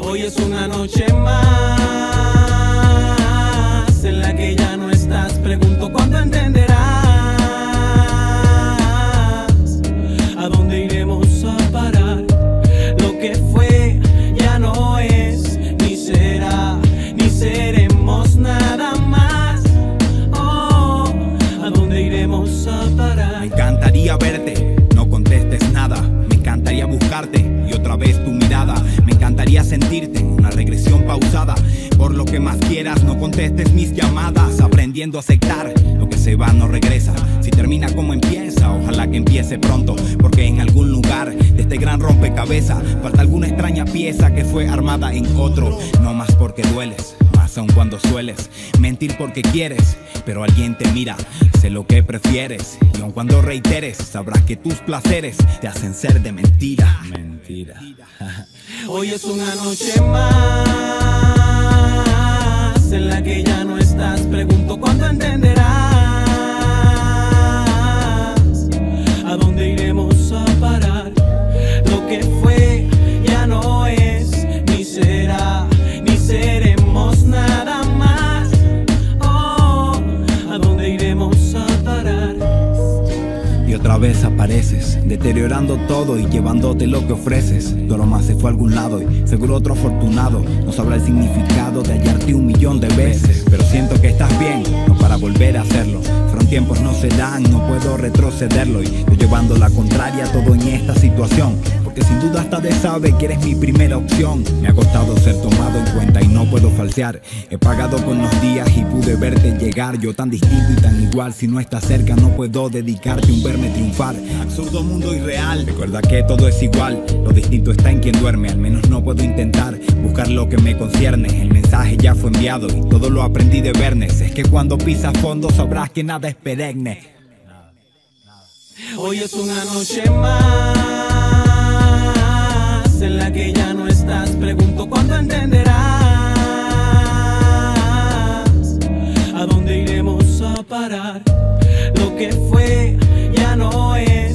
Hoy es una noche más sentirte en una regresión pausada. Por lo que más quieras, no contestes mis llamadas. Aprendiendo a aceptar lo que se va no regresa. Si termina como empieza, ojalá que empiece pronto. Porque en algún lugar de este gran rompecabezas falta alguna extraña pieza que fue armada en otro. No más porque dueles más aun cuando sueles mentir porque quieres, pero alguien te mira, sé lo que prefieres y aun cuando reiteres, sabrás que tus placeres te hacen ser de mentira. Hoy es una noche más deteriorando todo y llevándote lo que ofreces. Tu aroma se fue a algún lado y seguro otro afortunado no sabrá el significado de hallarte un millón de veces. Pero siento que estás bien, no para volver a hacerlo. Fueron tiempos no se dan, no puedo retrocederlo. Y yo llevando la contraria todo en esta situación. Porque sin duda hasta de sabe que eres mi primera opción. Me ha costado ser tomado en cuenta y no puedo falsear. He pagado con los días y pude verte llegar. Yo tan distinto y tan igual. Si no estás cerca, no puedo dedicarte un verme triunfar. Absurdo mundo irreal. Recuerda que todo es igual. Lo distinto está en quien duerme. Al menos no puedo intentar buscar lo que me concierne. El mensaje ya fue enviado y todo lo aprendí de Bernes. Es que cuando pisas fondo sabrás que nada es perenne. Hoy es una noche más en la que ya no estás. Pregunto cuándo entenderás a dónde iremos a parar. Lo que fue ya no es.